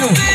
춤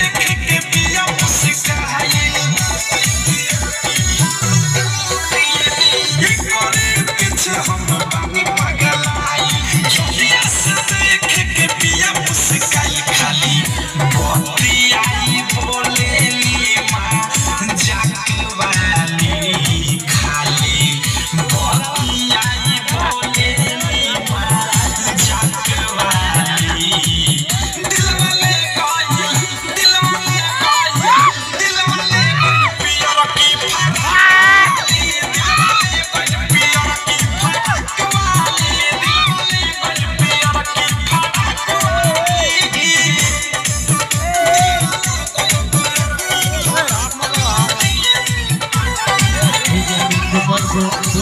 Crocs.